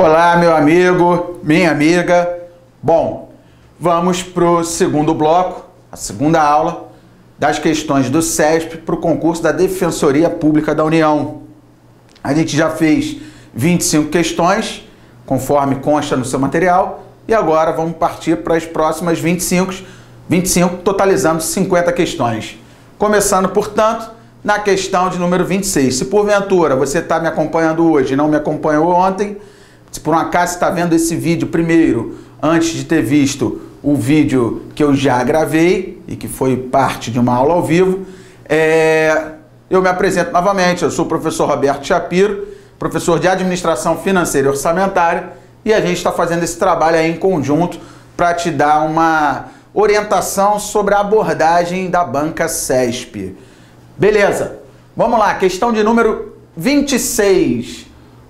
Olá, meu amigo, minha amiga. Bom, vamos para o segundo bloco, a segunda aula das questões do SESP para o concurso da Defensoria Pública da União. A gente já fez 25 questões, conforme consta no seu material, e agora vamos partir para as próximas 25, 25 totalizando 50 questões. Começando, portanto, na questão de número 26. Se porventura você está me acompanhando hoje e não me acompanhou ontem, se por um acaso está vendo esse vídeo primeiro, antes de ter visto o vídeo que eu já gravei e que foi parte de uma aula ao vivo, é... eu me apresento novamente. Eu sou o professor Roberto Shapiro, professor de Administração Financeira e Orçamentária, e a gente está fazendo esse trabalho aí em conjunto para te dar uma orientação sobre a abordagem da banca CESP. Beleza, vamos lá, questão de número 26.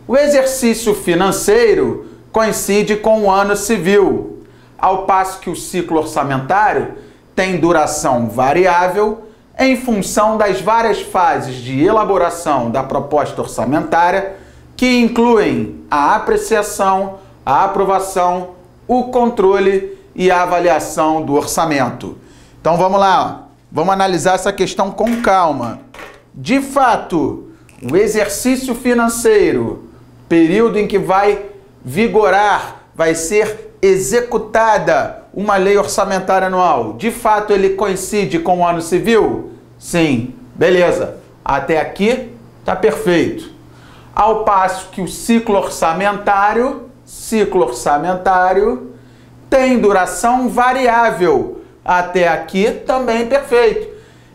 O exercício financeiro coincide com o ano civil, ao passo que o ciclo orçamentário tem duração variável em função das várias fases de elaboração da proposta orçamentária, que incluem a apreciação, a aprovação, o controle e a avaliação do orçamento. Então vamos lá, vamos analisar essa questão com calma. De fato, o exercício financeiro período em que vai vigorar, vai ser executada uma lei orçamentária anual. De fato, ele coincide com o ano civil? Sim. Beleza. Até aqui está perfeito. Ao passo que o ciclo orçamentário, ciclo orçamentário, tem duração variável. Até aqui também perfeito.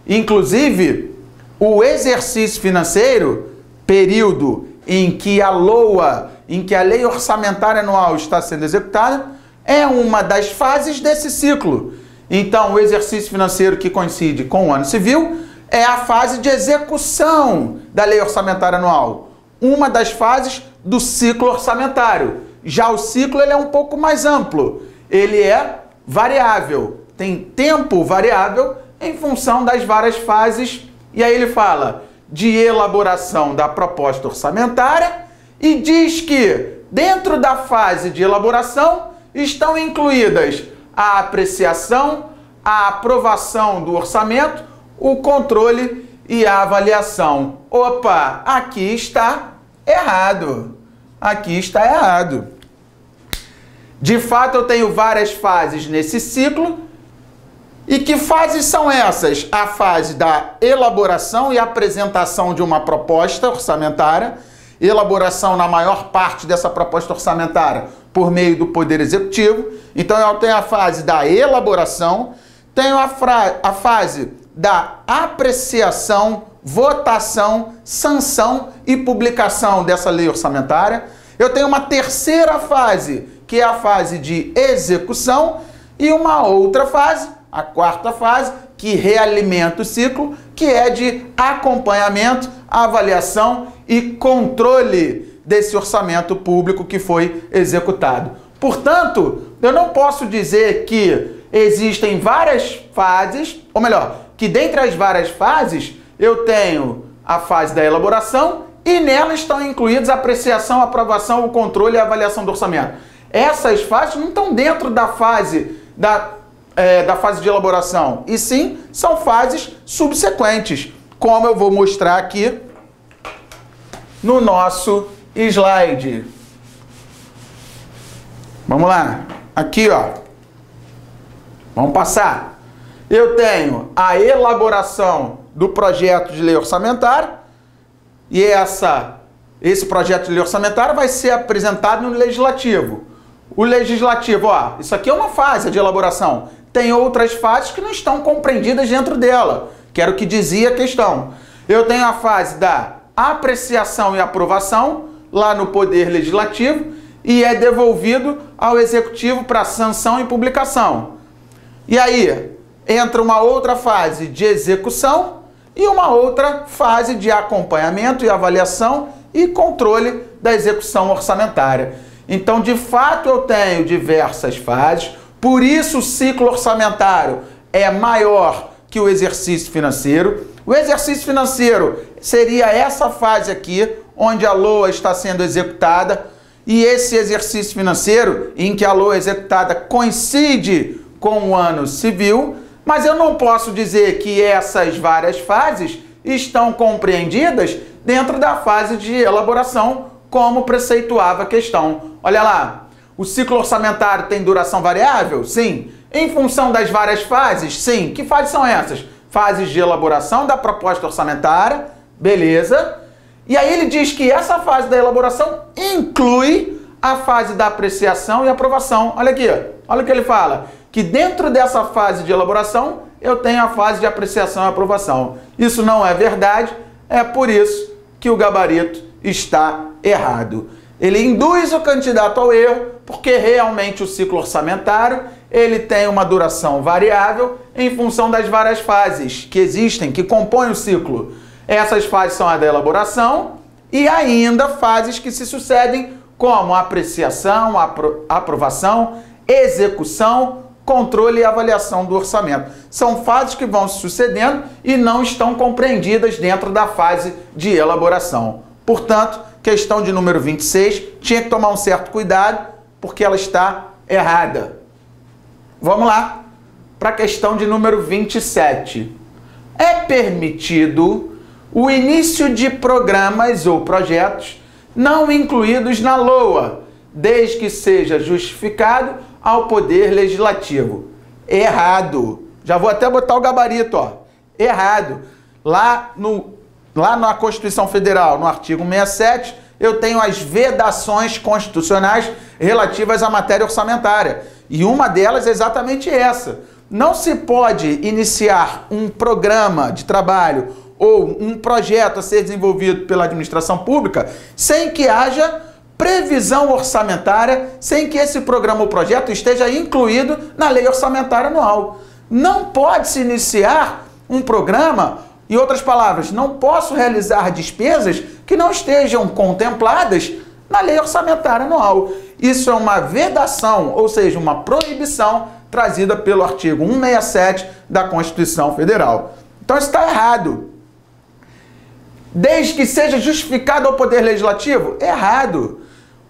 Inclusive, o exercício financeiro, período em que a LOA, em que a lei orçamentária anual está sendo executada, é uma das fases desse ciclo. Então, o exercício financeiro que coincide com o ano civil é a fase de execução da lei orçamentária anual, uma das fases do ciclo orçamentário. Já o ciclo ele é um pouco mais amplo, ele é variável, tem tempo variável em função das várias fases. E aí ele fala de elaboração da proposta orçamentária e diz que dentro da fase de elaboração estão incluídas a apreciação, a aprovação do orçamento, o controle e a avaliação. Opa, aqui está errado. Aqui está errado. De fato, eu tenho várias fases nesse ciclo e que fases são essas? A fase da elaboração e apresentação de uma proposta orçamentária, elaboração na maior parte dessa proposta orçamentária por meio do Poder Executivo. Então eu tenho a fase da elaboração, tenho a, a fase da apreciação, votação, sanção e publicação dessa lei orçamentária. Eu tenho uma terceira fase, que é a fase de execução, e uma outra fase, a quarta fase, que realimenta o ciclo, que é de acompanhamento, avaliação e controle desse orçamento público que foi executado. Portanto, eu não posso dizer que existem várias fases, ou melhor, que dentre as várias fases eu tenho a fase da elaboração e nela estão incluídos a apreciação, aprovação, o controle e a avaliação do orçamento. Essas fases não estão dentro da fase da é, da fase de elaboração, e sim são fases subsequentes, como eu vou mostrar aqui no nosso slide. Vamos lá, aqui ó, vamos passar. Eu tenho a elaboração do projeto de lei orçamentária e essa, esse projeto de lei orçamentária vai ser apresentado no legislativo. O legislativo, ó, isso aqui é uma fase de elaboração tem outras fases que não estão compreendidas dentro dela, que era o que dizia a questão. Eu tenho a fase da apreciação e aprovação, lá no Poder Legislativo, e é devolvido ao Executivo para sanção e publicação. E aí entra uma outra fase de execução e uma outra fase de acompanhamento e avaliação e controle da execução orçamentária. Então, de fato, eu tenho diversas fases por isso o ciclo orçamentário é maior que o exercício financeiro. O exercício financeiro seria essa fase aqui, onde a LOA está sendo executada e esse exercício financeiro em que a LOA executada coincide com o ano civil, mas eu não posso dizer que essas várias fases estão compreendidas dentro da fase de elaboração, como preceituava a questão. Olha lá, o ciclo orçamentário tem duração variável? Sim. Em função das várias fases? Sim. Que fases são essas? Fases de elaboração da proposta orçamentária, beleza. E aí ele diz que essa fase da elaboração inclui a fase da apreciação e aprovação. Olha aqui, olha o que ele fala. Que dentro dessa fase de elaboração eu tenho a fase de apreciação e aprovação. Isso não é verdade, é por isso que o gabarito está errado. Ele induz o candidato ao erro, porque realmente o ciclo orçamentário ele tem uma duração variável em função das várias fases que existem, que compõem o ciclo. Essas fases são a da elaboração e ainda fases que se sucedem como apreciação, apro aprovação, execução, controle e avaliação do orçamento. São fases que vão se sucedendo e não estão compreendidas dentro da fase de elaboração. Portanto, questão de número 26 tinha que tomar um certo cuidado porque ela está errada. Vamos lá para a questão de número 27. É permitido o início de programas ou projetos não incluídos na LOA, desde que seja justificado ao Poder Legislativo. Errado. Já vou até botar o gabarito, ó. Errado. Lá, no, lá na Constituição Federal, no artigo 67, eu tenho as vedações constitucionais relativas à matéria orçamentária. E uma delas é exatamente essa. Não se pode iniciar um programa de trabalho ou um projeto a ser desenvolvido pela administração pública sem que haja previsão orçamentária sem que esse programa ou projeto esteja incluído na lei orçamentária anual. Não pode se iniciar um programa, em outras palavras, não posso realizar despesas que não estejam contempladas na lei orçamentária anual. Isso é uma vedação, ou seja, uma proibição trazida pelo artigo 167 da Constituição Federal. Então está errado. Desde que seja justificado ao Poder Legislativo? Errado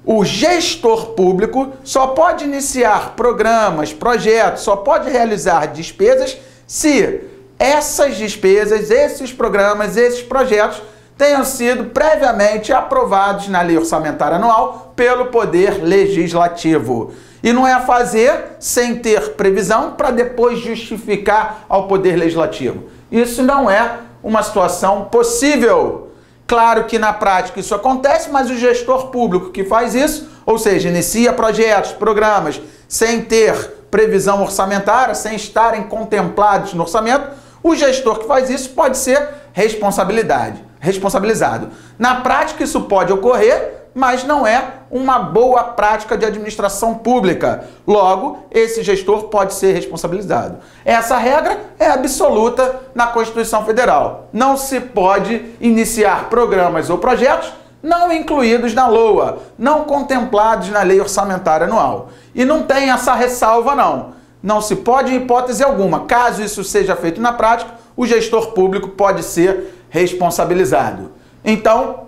o gestor público só pode iniciar programas, projetos, só pode realizar despesas se essas despesas, esses programas, esses projetos tenham sido previamente aprovados na lei orçamentária anual pelo Poder Legislativo. E não é fazer sem ter previsão para depois justificar ao Poder Legislativo. Isso não é uma situação possível. Claro que na prática isso acontece, mas o gestor público que faz isso, ou seja, inicia projetos, programas, sem ter previsão orçamentária, sem estarem contemplados no orçamento, o gestor que faz isso pode ser responsabilidade, responsabilizado. Na prática isso pode ocorrer, mas não é uma boa prática de administração pública. Logo, esse gestor pode ser responsabilizado. Essa regra é absoluta na Constituição Federal. Não se pode iniciar programas ou projetos não incluídos na LOA, não contemplados na Lei Orçamentária Anual. E não tem essa ressalva, não. Não se pode, em hipótese alguma, caso isso seja feito na prática, o gestor público pode ser responsabilizado. Então,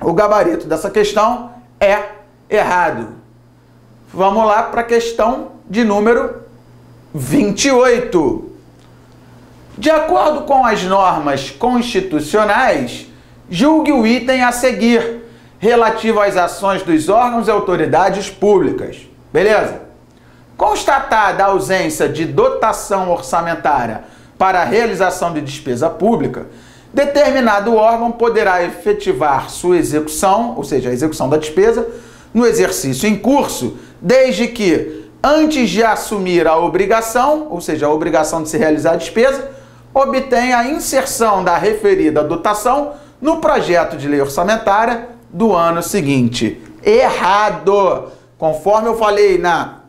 o gabarito dessa questão é errado. Vamos lá para a questão de número 28. De acordo com as normas constitucionais, julgue o item a seguir relativo às ações dos órgãos e autoridades públicas. Beleza? Constatada a ausência de dotação orçamentária para a realização de despesa pública, determinado órgão poderá efetivar sua execução, ou seja, a execução da despesa, no exercício em curso, desde que, antes de assumir a obrigação, ou seja, a obrigação de se realizar a despesa, obtenha a inserção da referida dotação no projeto de lei orçamentária do ano seguinte. Errado! Conforme eu falei na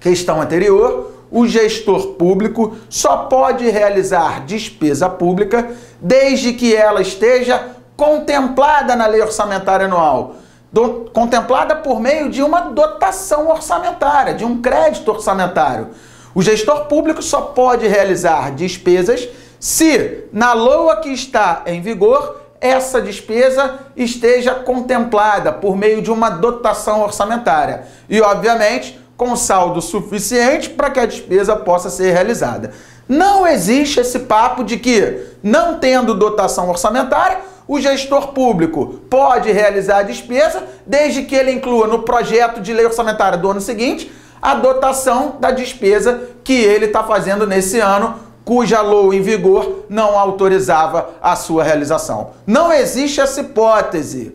questão anterior, o gestor público só pode realizar despesa pública desde que ela esteja contemplada na lei orçamentária anual. Do, contemplada por meio de uma dotação orçamentária, de um crédito orçamentário. O gestor público só pode realizar despesas se, na LOA que está em vigor, essa despesa esteja contemplada por meio de uma dotação orçamentária e, obviamente, com saldo suficiente para que a despesa possa ser realizada. Não existe esse papo de que, não tendo dotação orçamentária, o gestor público pode realizar a despesa desde que ele inclua no projeto de lei orçamentária do ano seguinte a dotação da despesa que ele está fazendo nesse ano cuja LOA em vigor não autorizava a sua realização. Não existe essa hipótese.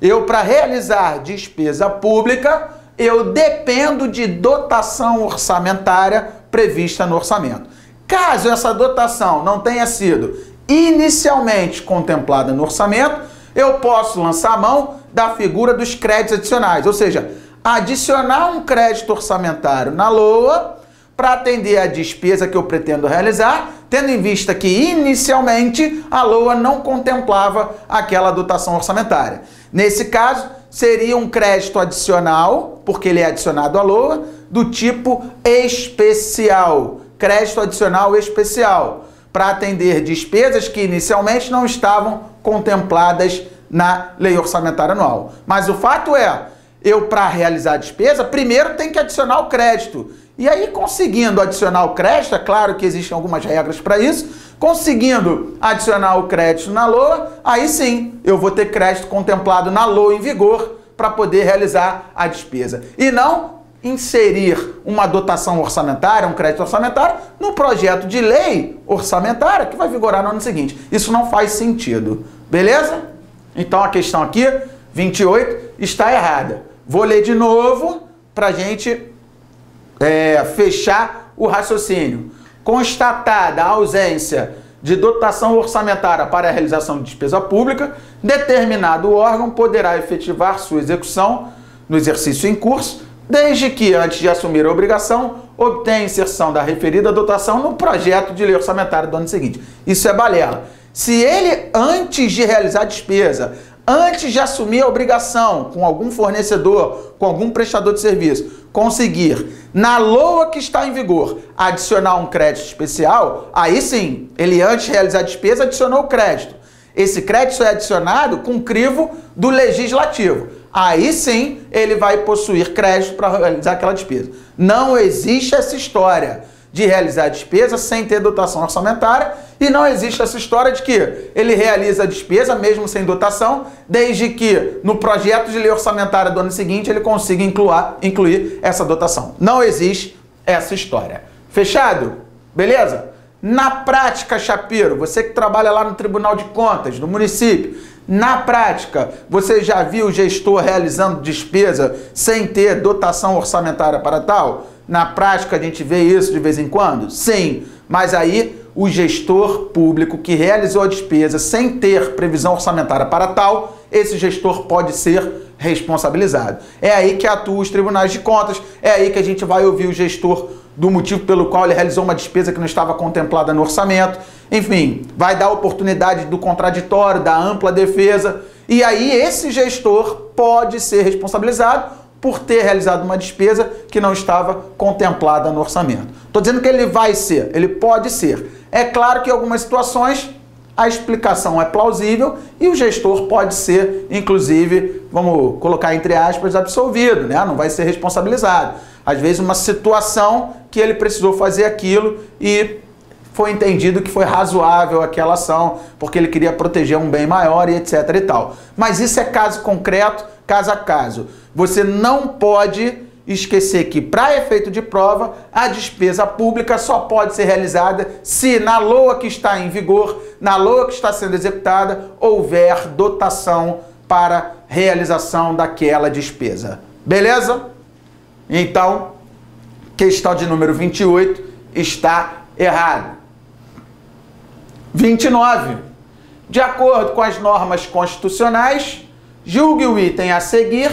Eu, para realizar despesa pública, eu dependo de dotação orçamentária prevista no orçamento. Caso essa dotação não tenha sido inicialmente contemplada no orçamento, eu posso lançar mão da figura dos créditos adicionais, ou seja, adicionar um crédito orçamentário na LOA para atender a despesa que eu pretendo realizar, tendo em vista que inicialmente a LOA não contemplava aquela dotação orçamentária. Nesse caso, seria um crédito adicional, porque ele é adicionado à LOA, do tipo especial. Crédito adicional especial, para atender despesas que inicialmente não estavam contempladas na lei orçamentária anual. Mas o fato é, eu para realizar a despesa, primeiro tem que adicionar o crédito. E aí, conseguindo adicionar o crédito, é claro que existem algumas regras para isso, conseguindo adicionar o crédito na LOA, aí sim eu vou ter crédito contemplado na LOA em vigor para poder realizar a despesa. E não inserir uma dotação orçamentária, um crédito orçamentário, no projeto de lei orçamentária que vai vigorar no ano seguinte. Isso não faz sentido. Beleza? Então a questão aqui, 28, está errada. Vou ler de novo para gente é, fechar o raciocínio. Constatada a ausência de dotação orçamentária para a realização de despesa pública, determinado órgão poderá efetivar sua execução no exercício em curso, desde que, antes de assumir a obrigação, obtenha inserção da referida dotação no projeto de lei orçamentária do ano seguinte. Isso é balela. Se ele, antes de realizar a despesa, antes de assumir a obrigação com algum fornecedor, com algum prestador de serviço, conseguir, na LOA que está em vigor, adicionar um crédito especial, aí sim, ele antes de realizar a despesa adicionou o crédito. Esse crédito é adicionado com crivo do legislativo. Aí sim, ele vai possuir crédito para realizar aquela despesa. Não existe essa história de realizar a despesa sem ter dotação orçamentária e não existe essa história de que ele realiza a despesa mesmo sem dotação, desde que no projeto de lei orçamentária do ano seguinte ele consiga incluir, incluir essa dotação. Não existe essa história. Fechado? Beleza? Na prática, Chapiro, você que trabalha lá no Tribunal de Contas do município, na prática, você já viu o gestor realizando despesa sem ter dotação orçamentária para tal? Na prática, a gente vê isso de vez em quando? Sim, mas aí o gestor público que realizou a despesa sem ter previsão orçamentária para tal, esse gestor pode ser responsabilizado. É aí que atuam os tribunais de contas, é aí que a gente vai ouvir o gestor do motivo pelo qual ele realizou uma despesa que não estava contemplada no orçamento. Enfim, vai dar oportunidade do contraditório, da ampla defesa. E aí esse gestor pode ser responsabilizado por ter realizado uma despesa que não estava contemplada no orçamento. Estou dizendo que ele vai ser, ele pode ser. É claro que em algumas situações a explicação é plausível e o gestor pode ser, inclusive, vamos colocar entre aspas, absolvido, né? não vai ser responsabilizado. Às vezes, uma situação que ele precisou fazer aquilo e foi entendido que foi razoável aquela ação, porque ele queria proteger um bem maior e etc e tal. Mas isso é caso concreto, caso a caso. Você não pode esquecer que, para efeito de prova, a despesa pública só pode ser realizada se na LOA que está em vigor, na LOA que está sendo executada, houver dotação para realização daquela despesa. Beleza? Então, questão de número 28 está errado. 29. De acordo com as normas constitucionais, julgue o item a seguir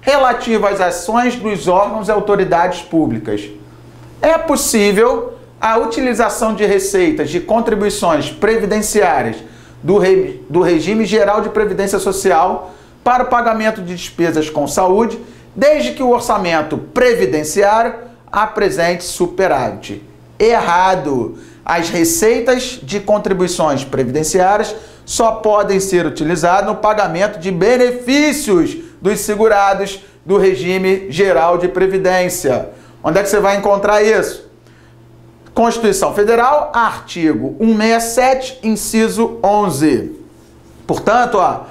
relativo às ações dos órgãos e autoridades públicas. É possível a utilização de receitas de contribuições previdenciárias do, re... do regime geral de previdência social para o pagamento de despesas com saúde, desde que o orçamento previdenciário apresente superávit. Errado. As receitas de contribuições previdenciárias só podem ser utilizadas no pagamento de benefícios dos segurados do regime geral de previdência. Onde é que você vai encontrar isso? Constituição Federal, artigo 167, inciso 11. Portanto, ó,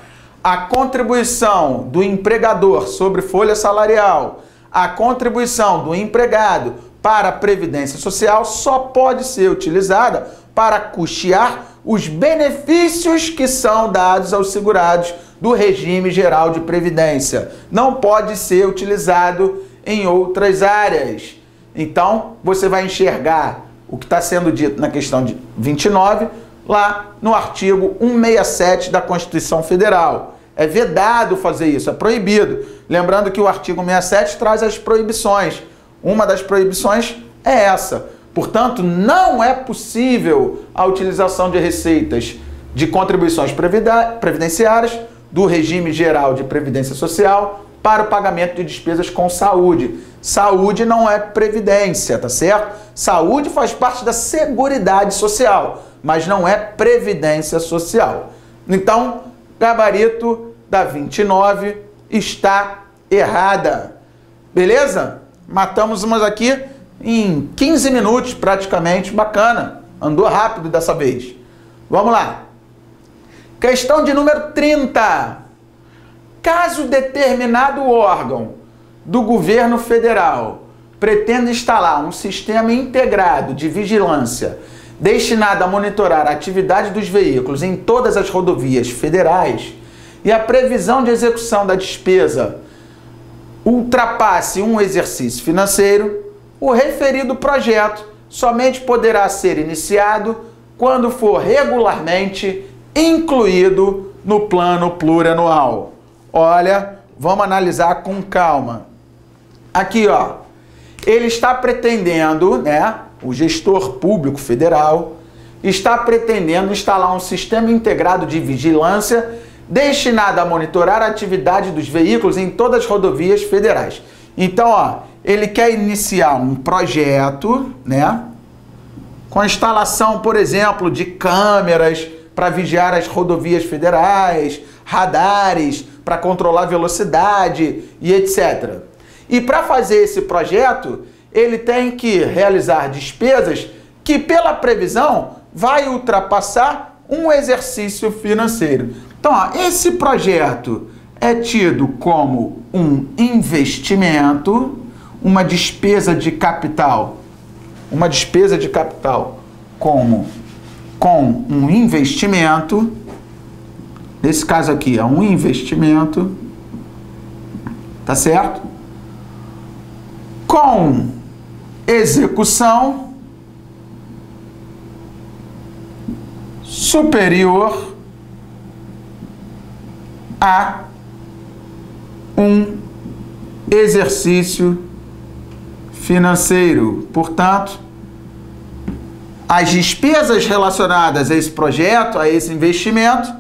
a contribuição do empregador sobre folha salarial, a contribuição do empregado para a previdência social só pode ser utilizada para custear os benefícios que são dados aos segurados do regime geral de previdência. Não pode ser utilizado em outras áreas. Então, você vai enxergar o que está sendo dito na questão de 29 lá no artigo 167 da Constituição Federal. É vedado fazer isso, é proibido. Lembrando que o artigo 67 traz as proibições. Uma das proibições é essa. Portanto, não é possível a utilização de receitas de contribuições previdenciárias do regime geral de previdência social para o pagamento de despesas com saúde. Saúde não é previdência, tá certo? Saúde faz parte da Seguridade Social, mas não é previdência social. Então, gabarito da 29 está errada. Beleza? Matamos umas aqui em 15 minutos praticamente, bacana. Andou rápido dessa vez. Vamos lá. Questão de número 30. Caso determinado órgão do governo federal pretenda instalar um sistema integrado de vigilância destinado a monitorar a atividade dos veículos em todas as rodovias federais e a previsão de execução da despesa ultrapasse um exercício financeiro, o referido projeto somente poderá ser iniciado quando for regularmente incluído no plano plurianual. Olha, vamos analisar com calma. Aqui, ó, ele está pretendendo, né, o gestor público federal está pretendendo instalar um sistema integrado de vigilância destinado a monitorar a atividade dos veículos em todas as rodovias federais. Então, ó, ele quer iniciar um projeto, né, com instalação, por exemplo, de câmeras para vigiar as rodovias federais, radares para controlar a velocidade e etc. E para fazer esse projeto, ele tem que realizar despesas que, pela previsão, vai ultrapassar um exercício financeiro. Então, ó, esse projeto é tido como um investimento, uma despesa de capital, uma despesa de capital como com um investimento, nesse caso aqui é um investimento, tá certo? Com execução superior a um exercício financeiro. Portanto, as despesas relacionadas a esse projeto, a esse investimento,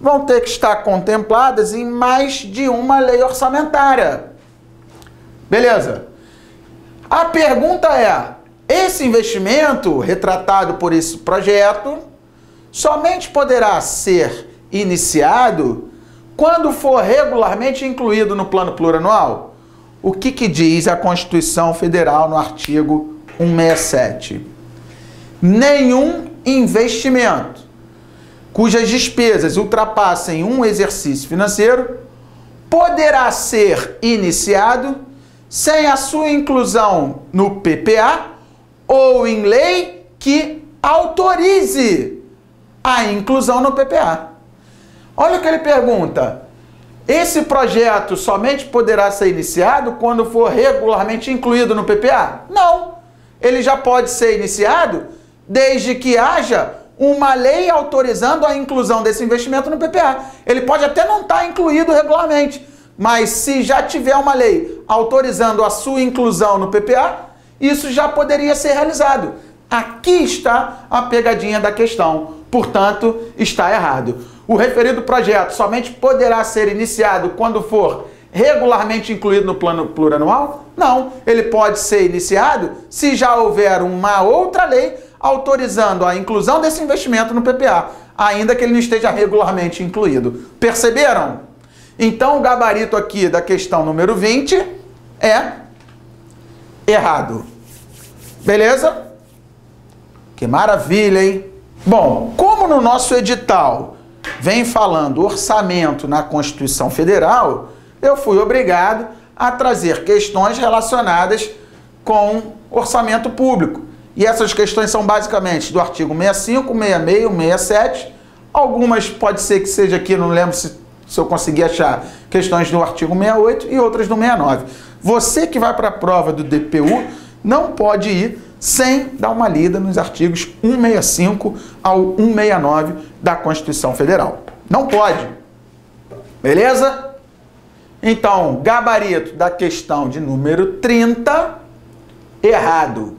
vão ter que estar contempladas em mais de uma lei orçamentária. Beleza? A pergunta é: esse investimento retratado por esse projeto somente poderá ser iniciado quando for regularmente incluído no plano plurianual? O que, que diz a Constituição Federal no artigo 167? Nenhum investimento cujas despesas ultrapassem um exercício financeiro poderá ser iniciado sem a sua inclusão no PPA ou em lei que autorize a inclusão no PPA. Olha o que ele pergunta. Esse projeto somente poderá ser iniciado quando for regularmente incluído no PPA? Não. Ele já pode ser iniciado desde que haja uma lei autorizando a inclusão desse investimento no PPA. Ele pode até não estar incluído regularmente, mas se já tiver uma lei autorizando a sua inclusão no PPA, isso já poderia ser realizado. Aqui está a pegadinha da questão. Portanto, está errado. O referido projeto somente poderá ser iniciado quando for regularmente incluído no plano plurianual? Não, ele pode ser iniciado se já houver uma outra lei autorizando a inclusão desse investimento no PPA, ainda que ele não esteja regularmente incluído. Perceberam? Então, o gabarito aqui da questão número 20 é errado. Beleza? Que maravilha, hein? Bom, como no nosso edital vem falando orçamento na Constituição Federal, eu fui obrigado a trazer questões relacionadas com orçamento público. E essas questões são basicamente do artigo 65, 66, 67. Algumas pode ser que seja aqui, não lembro se, se eu conseguir achar, questões do artigo 68 e outras do 69. Você que vai para a prova do DPU não pode ir sem dar uma lida nos artigos 165 ao 169 da Constituição Federal. Não pode. Beleza? Então, gabarito da questão de número 30, errado.